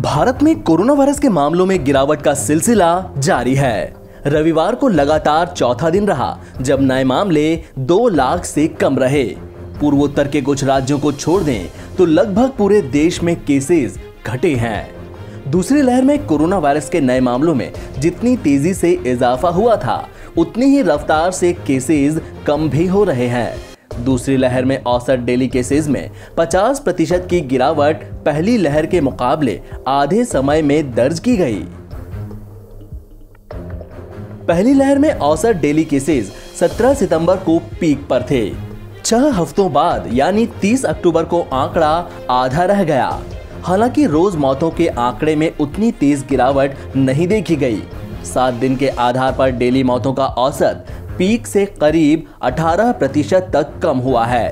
भारत में corona virus के मामलों में गिरावट का सिलसिला जारी है। रविवार को लगातार चौथा दिन रहा, जब नए मामले दो लाख से कम रहे। पूर्वोत्तर के कुछ राज्यों को छोड़ दें तो लगभग पूरे देश में केसेस घटे हैं। दूसरी लहर में कोरोना वायरस के नए मामलों में जितनी तेज़ी से इजाफा हुआ था, उतनी ही रफ्तार से केसेस कम भी हो रहे हैं। दूसरी लहर में औसत डेली केसेस में 50 प्रतिशत की गिरावट पहली लहर के मुकाबले आधे समय में दर्ज की गई। पहली लहर में औसत डेली केसेस 17 सितंबर को पीक पर थे। छह हफ्तों बाद, यानी 30 अक्टूबर को आंकड़ा आधा रह गया। हालाँकि रोज मौतों के आंकड़े में उतनी तेज गिरावट नहीं देखी गई। सात दिन के आधार पर डेली मौतों का औसत पीक से करीब 18 प्रतिशत तक कम हुआ है।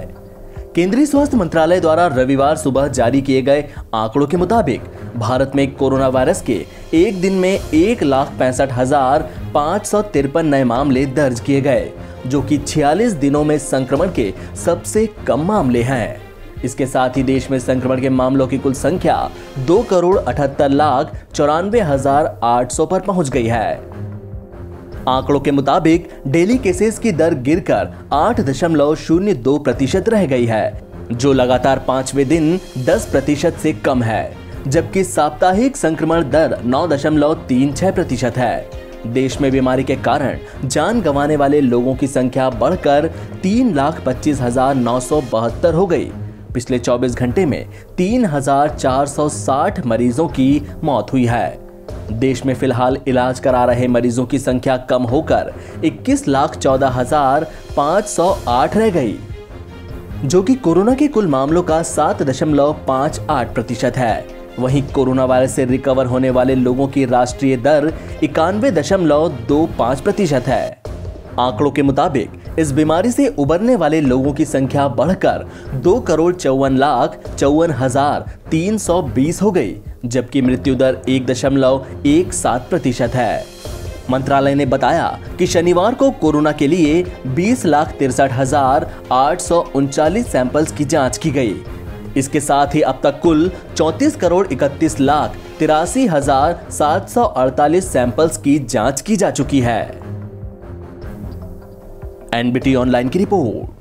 केंद्रीय स्वास्थ्य मंत्रालय द्वारा रविवार सुबह जारी किए गए आंकड़ों के मुताबिक, भारत में कोरोना वायरस के एक दिन में एक लाख पैंसठ हज़ार पाँच सौ तिरपन नए मामले दर्ज किए गए, जो कि 46 दिनों में संक्रमण के सबसे कम मामले हैं। इसके साथ ही देश में संक्रमण के मामलों की कुल संख्या दो करोड़ अठहत्तर लाख चौरानवे हज़ार आठ सौ पर पहुँच गई है। आंकड़ों के मुताबिक, डेली केसेस की दर गिरकर आठ दशमलव शून्य दो प्रतिशत रह गई है, जो लगातार पांचवे दिन दस प्रतिशत से कम है, जबकि साप्ताहिक संक्रमण दर नौ दशमलव तीन छह प्रतिशत है। देश में बीमारी के कारण जान गंवाने वाले लोगों की संख्या बढ़कर तीन लाख पच्चीस हज़ार नौ सौ बहत्तर हो गई। पिछले 24 घंटे में तीन हज़ार चार सौ साठ मरीजों की मौत हुई है। देश में फ़िलहाल इलाज करा रहे मरीजों की संख्या कम होकर इक्कीस लाख चौदह हज़ार पाँच सौ आठ रह गई, जो कि कोरोना के कुल मामलों का सात दशमलव पाँच आठ प्रतिशत है। वहीं कोरोना वायरस से रिकवर होने वाले लोगों की राष्ट्रीय दर इक्यानवे दशमलव दो पाँच प्रतिशत है। आंकड़ों के मुताबिक इस बीमारी से उबरने वाले लोगों की संख्या बढ़कर दो करोड़ चौवन लाख चौवन हज़ार तीन सौ बीस हो गई, जबकि मृत्यु दर एक दशमलव एक सात प्रतिशत है। मंत्रालय ने बताया कि शनिवार को कोरोना के लिए बीस लाख तिरसठ हज़ार आठ सौ उनचालीस सैंपल्स की जाँच की गई। इसके साथ ही अब तक कुल चौतीस करोड़ इकतीस लाख तिरासी हज़ार सात सौ अड़तालीस सैंपल्स की जाँच की जा चुकी है। एनबीटी ऑनलाइन की रिपोर्ट।